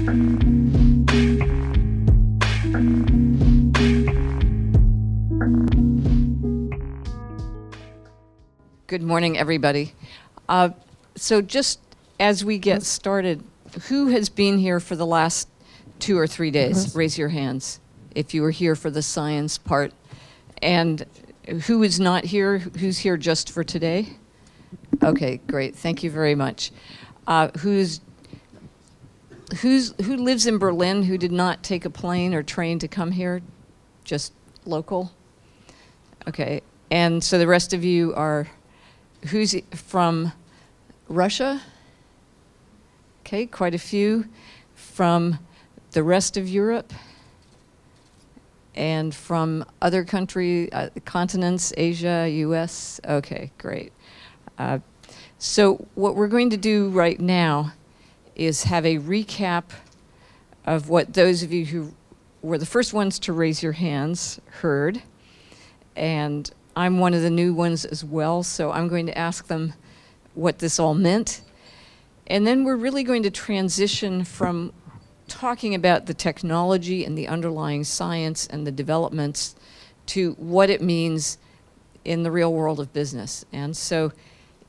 Good morning, everybody. Uh, so just as we get started, who has been here for the last two or three days? Raise your hands if you were here for the science part. And who is not here? Who's here just for today? Okay, great. Thank you very much. Uh, who's who's who lives in Berlin? Who did not take a plane or train to come here? Just local. Okay, and so the rest of you are who's from Russia? Okay, quite a few. From the rest of Europe and from other country uh, continents, Asia, U.S. Okay, great. Uh, so what we're going to do right now is have a recap of what those of you who were the first ones to raise your hands heard, and I'm one of the new ones as well, so I'm going to ask them what this all meant. And then we're really going to transition from talking about the technology and the underlying science and the developments to what it means in the real world of business. And so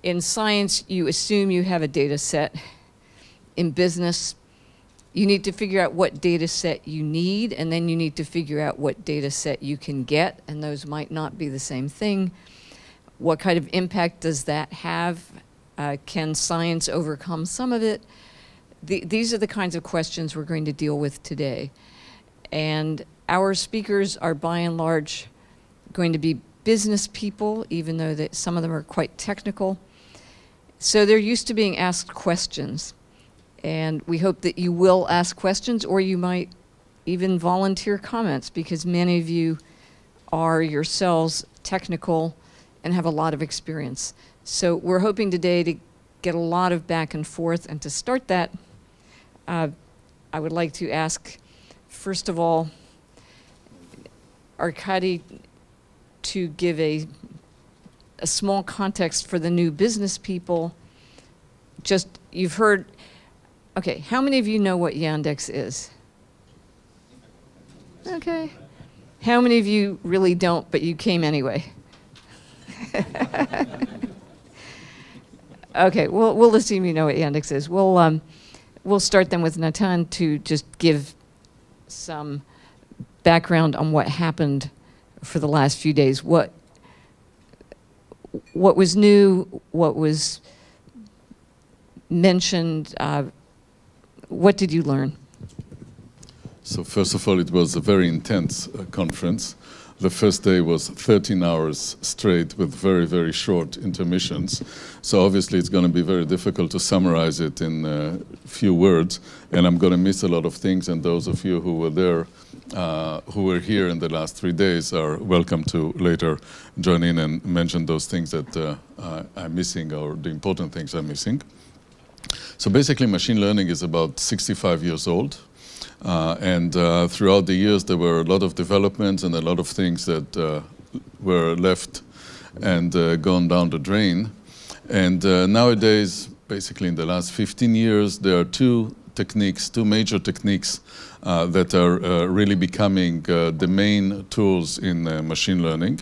in science, you assume you have a data set. In business, you need to figure out what data set you need, and then you need to figure out what data set you can get, and those might not be the same thing. What kind of impact does that have? Uh, can science overcome some of it? The, these are the kinds of questions we're going to deal with today. And our speakers are by and large going to be business people, even though some of them are quite technical. So they're used to being asked questions. And we hope that you will ask questions or you might even volunteer comments because many of you are yourselves technical and have a lot of experience. So we're hoping today to get a lot of back and forth. And to start that, uh, I would like to ask, first of all, Arkady to give a, a small context for the new business people. Just, you've heard, Okay, how many of you know what Yandex is? Okay. How many of you really don't, but you came anyway? okay, well, we'll assume you know what Yandex is. We'll, um, we'll start then with Nathan to just give some background on what happened for the last few days. What, what was new, what was mentioned, uh, what did you learn? So first of all, it was a very intense uh, conference. The first day was 13 hours straight with very, very short intermissions. So obviously it's going to be very difficult to summarize it in a few words. And I'm going to miss a lot of things. And those of you who were there, uh, who were here in the last three days are welcome to later join in and mention those things that uh, I'm missing or the important things I'm missing. So basically, machine learning is about 65 years old. Uh, and uh, throughout the years, there were a lot of developments and a lot of things that uh, were left and uh, gone down the drain. And uh, nowadays, basically in the last 15 years, there are two techniques, two major techniques uh, that are really becoming the main tools in machine learning.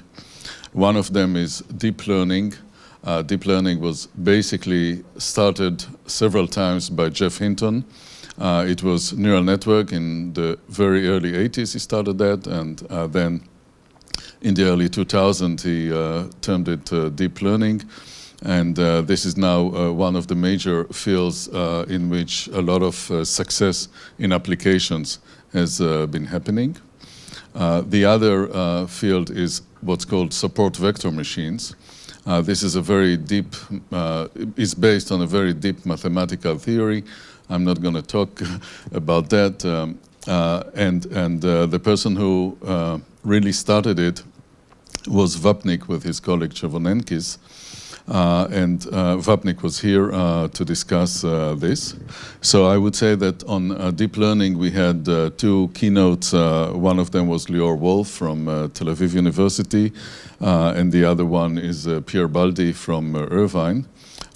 One of them is deep learning, uh, deep learning was basically started several times by Geoff Hinton. Uh, it was neural network in the very early 80s he started that and uh, then in the early 2000s he uh, termed it uh, deep learning and uh, this is now one of the major fields in which a lot of success in applications has been happening. the other field is what's called support vector machines. Uh, this is a very deep, uh, is based on a very deep mathematical theory. I'm not going to talk about that. Um, uh, and and uh, the person who uh, really started it was Vapnik with his colleague Chervonenkis. Uh, and uh, Vapnik was here uh, to discuss uh, this. So I would say that on uh, deep learning we had uh, two keynotes. one of them was Lior Wolf from Tel Aviv University, and the other one is Pierre Baldi from Irvine.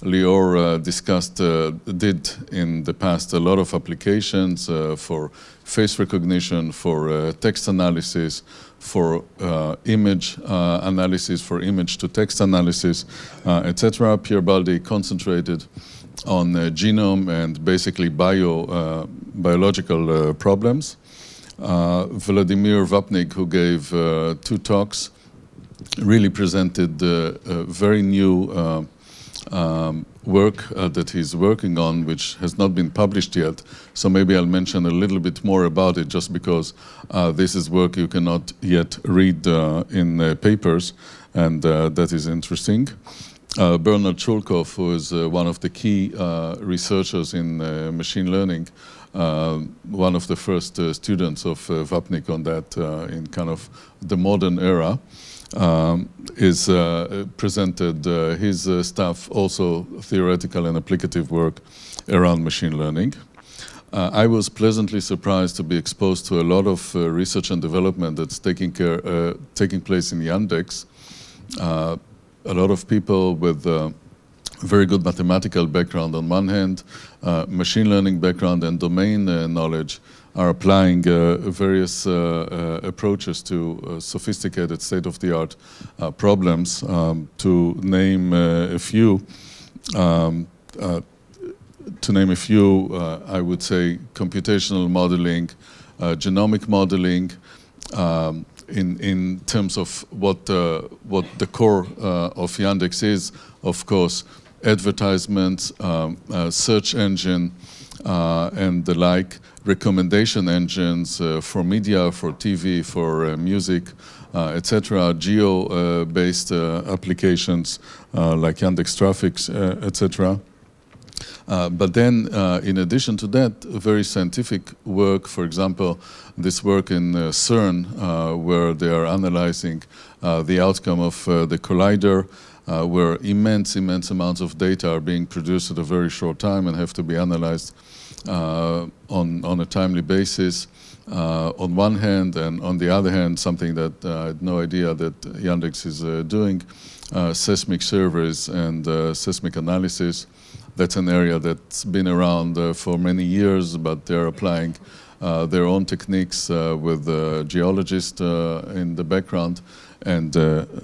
Lior uh, discussed, uh, did in the past a lot of applications uh, for face recognition, for uh, text analysis, for uh, image uh, analysis, for image to text analysis, etc. Pierre Baldi concentrated on genome and basically bio, biological problems. Vladimir Vapnik, who gave two talks, really presented a very new um, work uh, that he's working on, which has not been published yet. So maybe I'll mention a little bit more about it, just because uh, this is work you cannot yet read uh, in uh, papers, and uh, that is interesting. Uh, Bernhard Schölkopf, who is one of the key researchers in machine learning, one of the first students of Vapnik on that in kind of the modern era um, is uh, presented uh, his uh, stuff, also theoretical and applicative work around machine learning. Uh, I was pleasantly surprised to be exposed to a lot of uh, research and development that's taking, care, uh, taking place in Yandex. a lot of people with very good mathematical background on one hand, machine learning background and domain knowledge are applying uh, various uh, uh, approaches to sophisticated state-of-the-art problems. Um, to name a few, um, to name a few, I would say computational modeling, genomic modeling, um, in in terms of what uh, what the core uh, of Yandex is, of course, advertisements, um, uh, search engine, and the like recommendation engines uh, for media, for TV, for uh, music, uh, etc., geo-based applications like Yandex Traffics, etc. Uh, but then, uh, in addition to that, very scientific work, for example, this work in uh, CERN, where they are analyzing the outcome of the collider, where immense, immense amounts of data are being produced at a very short time and have to be analyzed on, on a timely basis uh, on one hand, and on the other hand, something that uh, I had no idea that Yandex is doing, seismic surveys and seismic analysis. That's an area that's been around for many years, but they're applying uh, their own techniques uh, with uh, geologists in the background and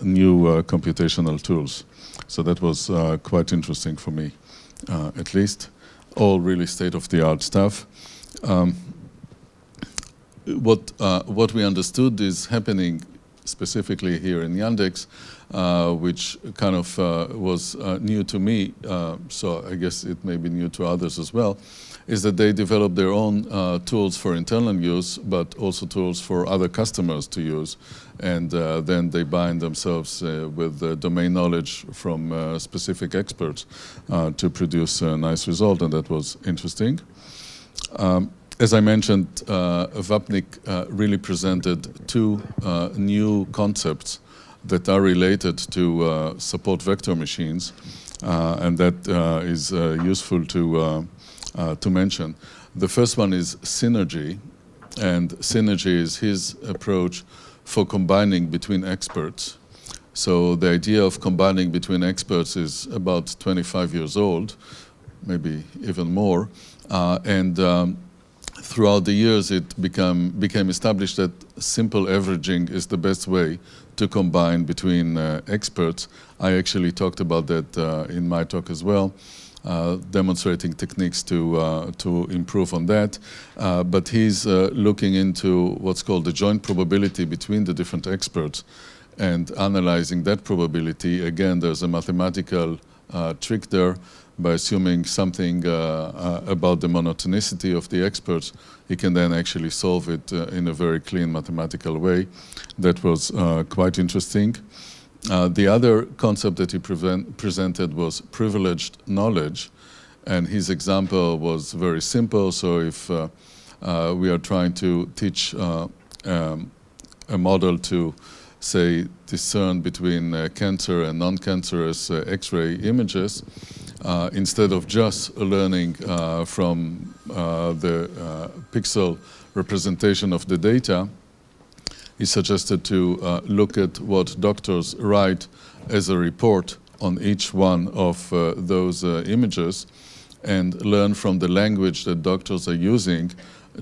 new computational tools. So that was quite interesting for me, at least all really state-of-the-art stuff. Um, what uh, what we understood is happening specifically here in Yandex, uh, which kind of uh, was uh, new to me, uh, so I guess it may be new to others as well, is that they develop their own uh, tools for internal use, but also tools for other customers to use. And uh, then they bind themselves uh, with domain knowledge from uh, specific experts uh, to produce a nice result, and that was interesting. Um, as I mentioned, uh, Vapnik really presented two new concepts that are related to support vector machines, and that is useful to uh, to mention. The first one is synergy, and synergy is his approach for combining between experts. So the idea of combining between experts is about 25 years old, maybe even more, uh, and um, throughout the years it became established that simple averaging is the best way to combine between uh, experts. I actually talked about that uh, in my talk as well. Uh, demonstrating techniques to uh, to improve on that. Uh, but he's uh, looking into what's called the joint probability between the different experts and analyzing that probability. Again, there's a mathematical uh, trick there by assuming something about the monotonicity of the experts. He can then actually solve it in a very clean mathematical way. That was quite interesting. Uh, the other concept that he presented was privileged knowledge, and his example was very simple. So if uh, uh, we are trying to teach uh, um, a model to, say, discern between uh, cancer and non-cancerous uh, X-ray images, instead of just learning from the pixel representation of the data, he suggested to uh, look at what doctors write as a report on each one of uh, those uh, images and learn from the language that doctors are using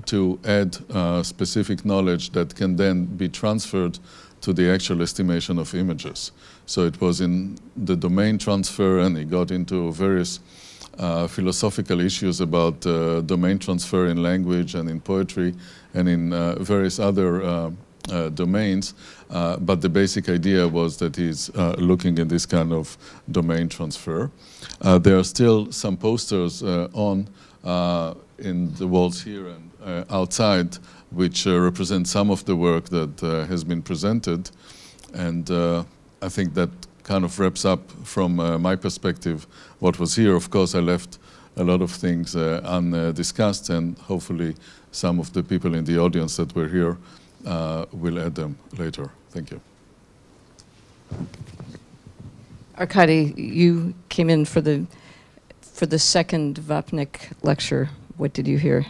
to add uh, specific knowledge that can then be transferred to the actual estimation of images. So it was in the domain transfer, and he got into various uh, philosophical issues about uh, domain transfer in language and in poetry and in uh, various other uh, uh, domains. Uh, but the basic idea was that he's looking at this kind of domain transfer. there are still some posters on in the walls here and outside which represent some of the work that has been presented. And I think that kind of wraps up from uh, my perspective what was here. Of course, I left a lot of things uh, undiscussed, and hopefully, some of the people in the audience that were here uh, will add them later. Thank you. Arkady, you came in for the for the second Vapnik lecture. What did you hear?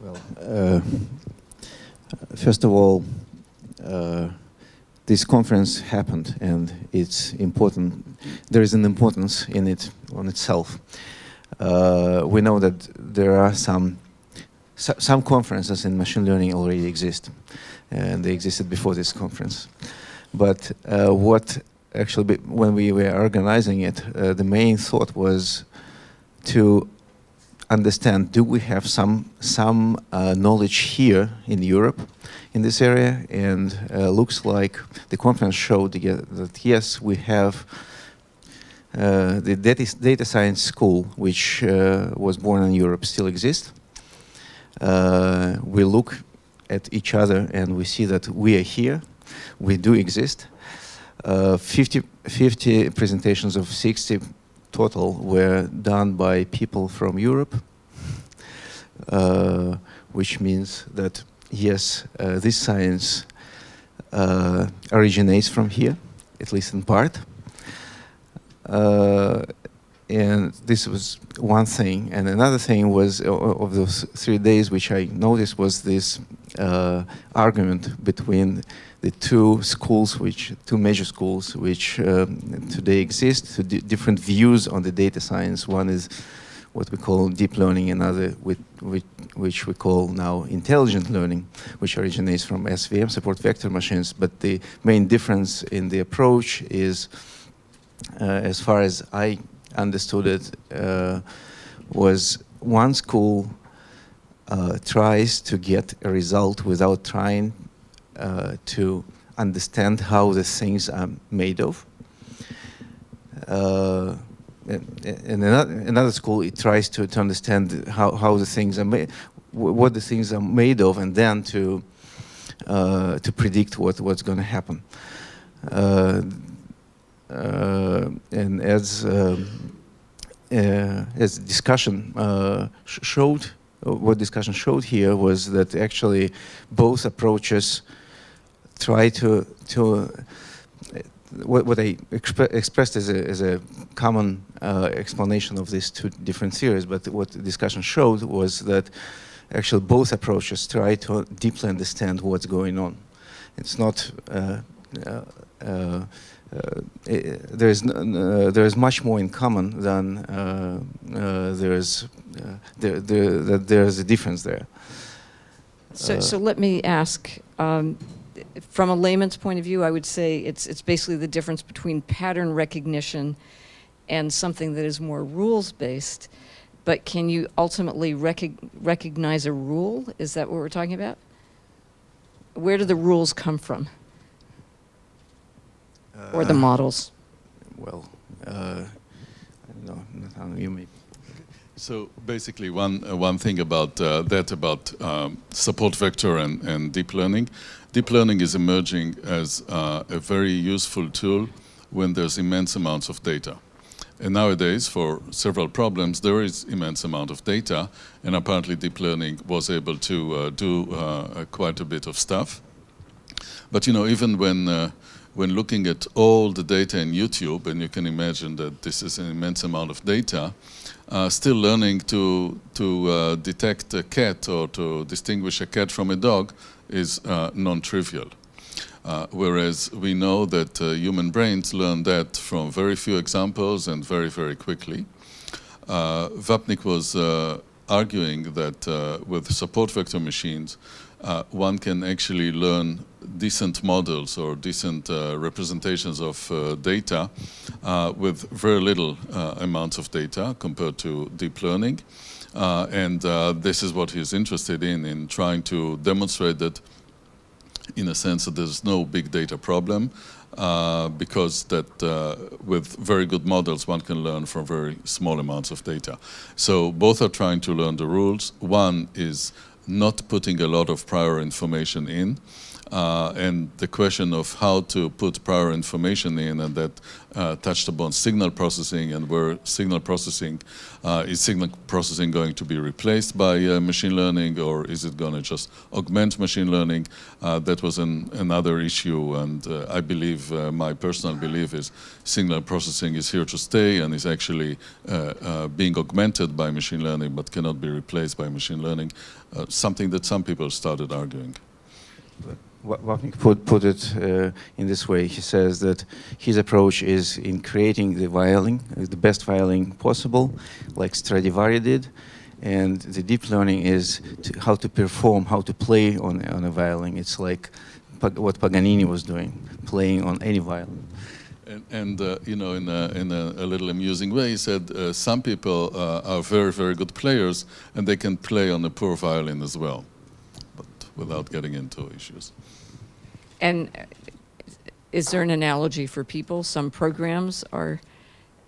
Well, uh, first of all, uh, this conference happened and it's important. There is an importance in it on itself. Uh, we know that there are some some conferences in machine learning already exist, and they existed before this conference. But uh, what actually, when we were organizing it, uh, the main thought was to understand: Do we have some some uh, knowledge here in Europe in this area, and uh, looks like the conference showed that yes, we have uh, the data, data, science school, which uh, was born in Europe, still exists. Uh, we look at each other and we see that we are here, we do exist. Uh, 50, 50 presentations of 60 total were done by people from Europe, uh, which means that yes, uh, this science uh, originates from here, at least in part. And this was one thing. And another thing was of those three days, which I noticed was this uh, argument between the two schools, which two major schools, which um, today exist, two different views on the data science. One is what we call deep learning, another with, with, which we call now intelligent learning, which originates from SVM, support vector machines. But the main difference in the approach is, uh, as far as I understood it, uh, was one school uh, tries to get a result without trying uh, to understand how the things are made of. Uh, in another, another school, it tries to, to understand how, how the things are made, what the things are made of, and then to uh, to predict what what's going to happen. Uh, uh, and as um, uh, as discussion uh, sh showed, what discussion showed here was that actually both approaches try to to what, what expressed as a, as a common uh, explanation of these two different theories, but what the discussion showed was that actually both approaches try to deeply understand what's going on. It's not, uh, uh, uh there, is there is much more in common than uh, uh, there is, there, there, there's a difference there. So, so let me ask, um, from a layman's point of view, I would say it's, it's basically the difference between pattern recognition and something that is more rules-based. But can you ultimately rec recognize a rule? Is that what we're talking about? Where do the rules come from? Uh, or the models? Well, uh, I don't know, you may. So basically, one uh, one thing about uh, that about um, support vector and, and deep learning, deep learning is emerging as uh, a very useful tool when there's immense amounts of data. And nowadays, for several problems, there is immense amount of data, and apparently deep learning was able to uh, do uh, quite a bit of stuff. But you know, even when uh, when looking at all the data in YouTube, and you can imagine that this is an immense amount of data, uh, still learning to, to uh, detect a cat or to distinguish a cat from a dog is uh, non-trivial. Uh, whereas we know that uh, human brains learn that from very few examples and very, very quickly. Uh, Vapnik was arguing that with support vector machines, uh, one can actually learn decent models or decent uh, representations of uh, data uh, with very little uh, amounts of data compared to deep learning. Uh, and this is what he's interested in, in trying to demonstrate that in a sense that there's no big data problem because that with very good models one can learn from very small amounts of data. So both are trying to learn the rules. One is not putting a lot of prior information in. Uh, and the question of how to put prior information in and that uh, touched upon signal processing and where signal processing uh, is signal processing going to be replaced by uh, machine learning or is it going to just augment machine learning uh, that was an, another issue and uh, I believe my personal belief is signal processing is here to stay and is actually being augmented by machine learning but cannot be replaced by machine learning something that some people started arguing. Vapnik put, put it uh, in this way. He says that his approach is in creating the violin, uh, the best violin possible, like Stradivari did, and the deep learning is to how to perform, how to play on, on a violin. It's like what Paganini was doing, playing on any violin. And, and uh, you know, in, a, in a, a, little amusing way, he said uh, some people uh, are very, very good players, and they can play on a poor violin as well without getting into issues. And is there an analogy for people? Some programs are,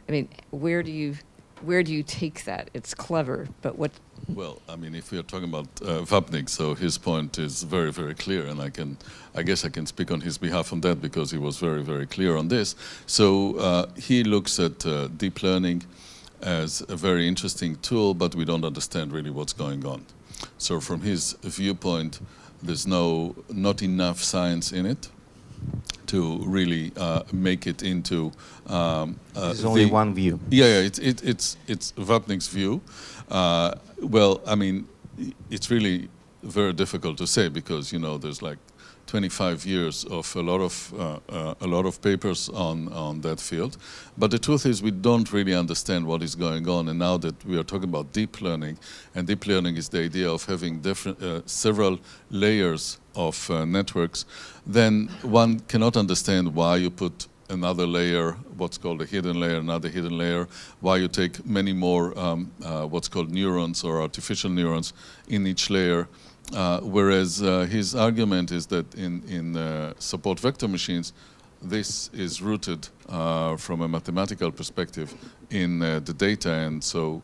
I mean, where do you, where do you take that? It's clever, but what? Well, I mean, if we are talking about uh, Vapnik, so his point is very, very clear, and I can, I guess, I can speak on his behalf on that because he was very, very clear on this. So uh, he looks at uh, deep learning as a very interesting tool, but we don't understand really what's going on. So from his viewpoint, there's no not enough science in it to really uh, make it into. Um, uh, There's only the, one view. Yeah, yeah, it's it, it's it's Vapnik's view. Uh, well, I mean, it's really very difficult to say because you know there's like 25 years of a lot of uh, uh, a lot of papers on on that field. But the truth is, we don't really understand what is going on. And now that we are talking about deep learning, and deep learning is the idea of having different uh, several layers of uh, networks, then one cannot understand why you put another layer, what's called a hidden layer, another hidden layer, why you take many more um, uh, what's called neurons or artificial neurons in each layer. Uh, whereas uh, his argument is that in, in uh, support vector machines, this is rooted uh, from a mathematical perspective in uh, the data, and so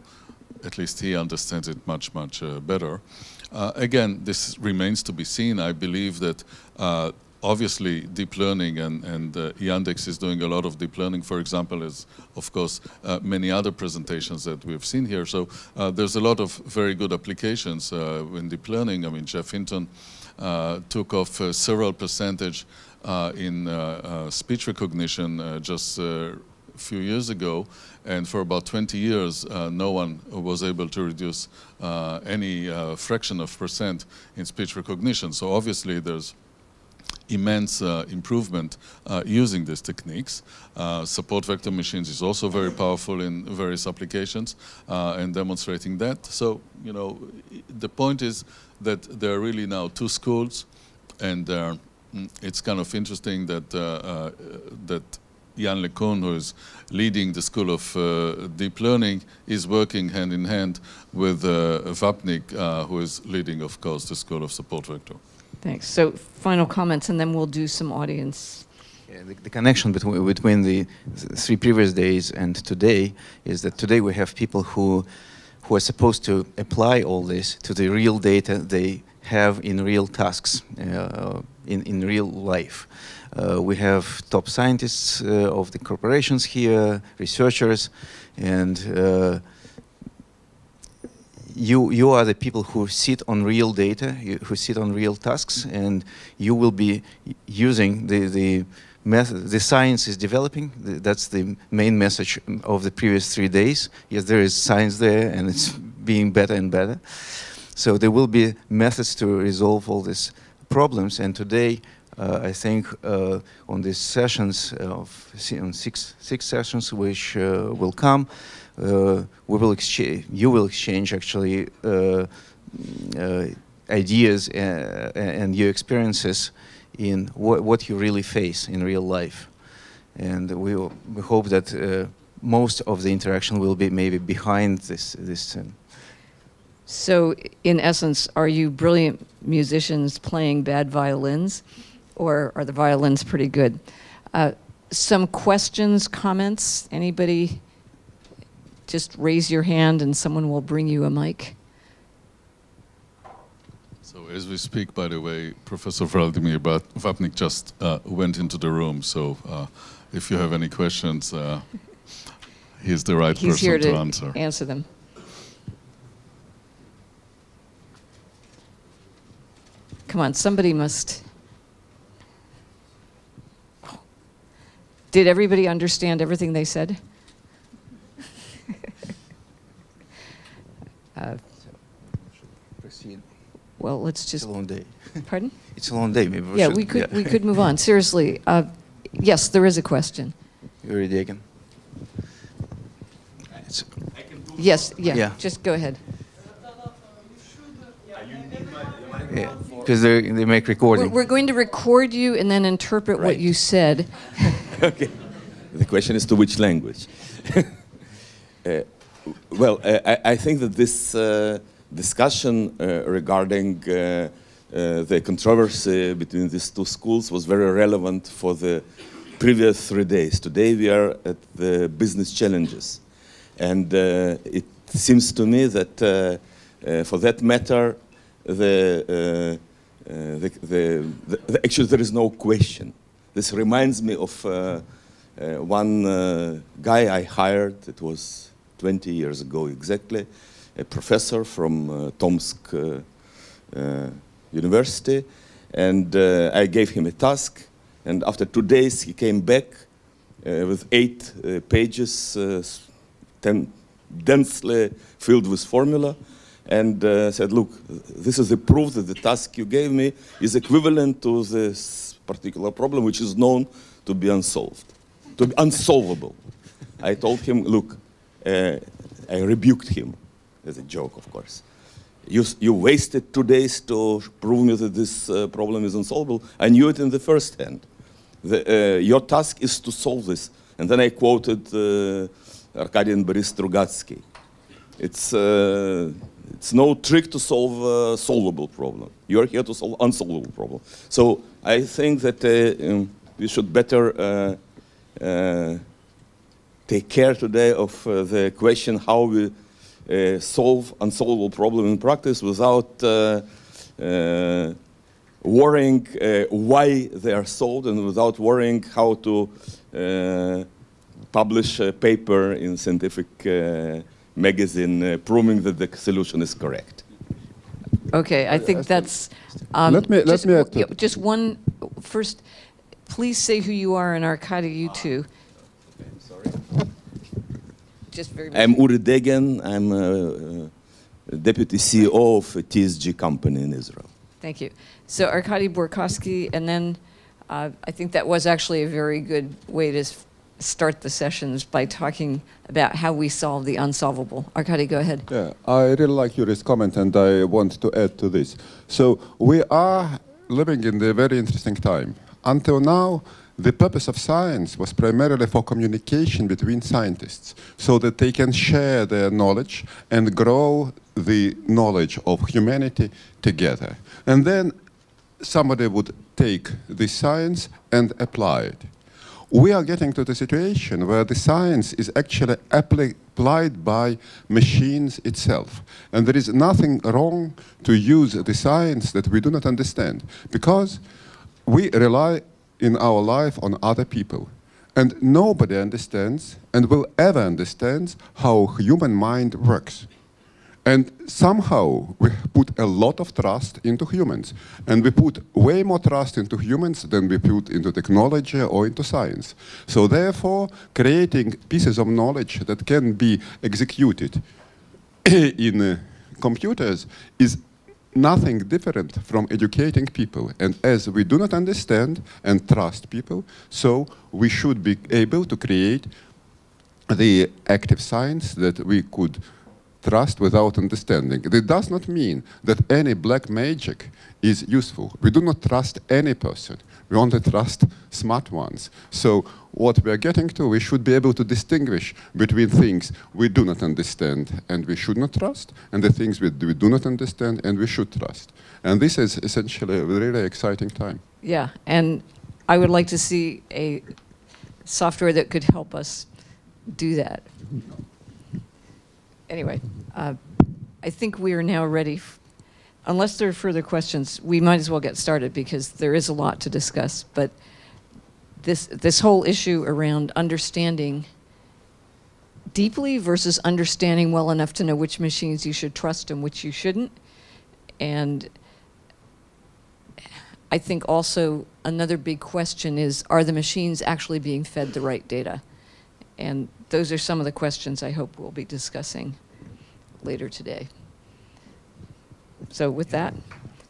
at least he understands it much, much better. again, this remains to be seen. I believe that obviously deep learning and, and uh, Yandex is doing a lot of deep learning, for example, as of course uh, many other presentations that we've seen here. So uh, there's a lot of very good applications uh, in deep learning. I mean, Geoff Hinton uh, took off uh, several percentage in speech recognition just a few years ago, and for about 20 years, no one was able to reduce any fraction of percent in speech recognition. So obviously there's immense uh, improvement uh, using these techniques. Uh, support vector machines is also very powerful in various applications uh, and demonstrating that. So, you know, the point is that there are really now two schools and uh, it's kind of interesting that, uh, that Yann LeCun, who is leading the School of uh, Deep Learning, is working hand in hand with uh, Vapnik, uh, who is leading, of course, the School of Support Vector. Thanks. So final comments, and then we'll do some audience. Yeah, the, the, connection between, between the three previous days and today is that today we have people who, who are supposed to apply all this to the real data they have in real tasks, uh, in, in real life. Uh, we have top scientists uh, of the corporations here, researchers, and uh, you you are the people who sit on real data, you, who sit on real tasks, and you will be using the the method. The science is developing. That's the main message of the previous three days. Yes, there is science there, and it's being better and better. So there will be methods to resolve all these problems. And today, Uh, I think uh, on these sessions of on six six sessions which uh, will come, we will exchange. You will exchange actually uh, uh, ideas uh, and your experiences in what, what you really face in real life, and we we hope that uh, most of the interaction will be maybe behind this this. Um, So, in essence, are you brilliant musicians playing bad violins, or are the violins pretty good? Uh, some questions, comments? Anybody? Just raise your hand and someone will bring you a mic. So as we speak, by the way, Professor Vladimir Vapnik just uh, went into the room. So uh, if you have any questions, uh, he's the right He's person here to, to answer. answer them. Come on, somebody must. Did everybody understand everything they said? Uh, proceed. well, let's It's just. a long day. Pardon? It's a long day. Maybe we yeah, should, we could yeah. we could move on. Seriously, uh, yes, there is a question. Yuri Degin. It's, Yes, yeah, Yeah. just go ahead. yeah, because they they make We're, recording. we're going to record you and then interpret what you said. okay. The question is to which language? Well, uh, I, I think that this uh, discussion uh, regarding the controversy between these two schools was very relevant for the previous three days. Today we are at the business challenges. And it seems to me that, for that matter, the, uh, the, the, the, actually there is no question. This reminds me of uh, uh, one guy I hired, it was 20 years ago exactly, a professor from uh, Tomsk uh, uh, University, and I gave him a task, and after two days he came back with eight pages, ten, densely filled with formula, and uh, said, look, this is the proof that the task you gave me is equivalent to this particular problem, which is known to be unsolved, to be unsolvable. I told him, look, uh, I rebuked him, as a joke, of course. You, you wasted two days to prove me that this uh, problem is unsolvable. I knew it in the first hand. The, uh, your task is to solve this. And then I quoted uh, Boris Strugatsky. It's, uh, it's no trick to solve a solvable problem. You're here to solve unsolvable problem. So I think that uh, um, we should better uh, take care today of uh, the question how we uh, solve unsolvable problem in practice without uh, uh, worrying uh, why they are solved and without worrying how to uh, publish a paper in scientific uh, magazine uh, proving that the solution is correct. Okay, I think that's. Um, Let me- let just, me add to just one first. Please say who you are, and Arkady, you too. Just very. I'm Uri Degen. I'm uh, uh, deputy CEO of a TSG company in Israel. Thank you. So Arkady Borkovsky, and then uh, I think that was actually a very good way to start the sessions by talking about how we solve the unsolvable. Arkady, go ahead. Yeah, I really like Yuri's comment, and I want to add to this. So we are living in a very interesting time. Until now, the purpose of science was primarily for communication between scientists, so that they can share their knowledge and grow the knowledge of humanity together. And then somebody would take the science and apply it. We are getting to the situation where the science is actually applied by machines itself. And there is nothing wrong to use the science that we do not understand because we rely in our life on other people. And nobody understands and will ever understand how human mind works. And somehow we put a lot of trust into humans. And we put way more trust into humans than we put into technology or into science. So therefore, creating pieces of knowledge that can be executed in uh, computers is nothing different from educating people. And as we do not understand and trust people, so we should be able to create the active science that we could trust without understanding. It does not mean that any black magic is useful. We do not trust any person. We want to trust smart ones. So what we are getting to, we should be able to distinguish between things we do not understand and we should not trust, and the things we do, we do not understand and we should trust. And this is essentially a really exciting time. Yeah, and I would like to see a software that could help us do that. Anyway, uh, I think we are now ready. Unless there are further questions, we might as well get started because there is a lot to discuss. But this, this whole issue around understanding deeply versus understanding well enough to know which machines you should trust and which you shouldn't. And I think also another big question is are the machines actually being fed the right data? And those are some of the questions I hope we'll be discussing later today. So, with that,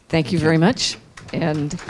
thank you very much. And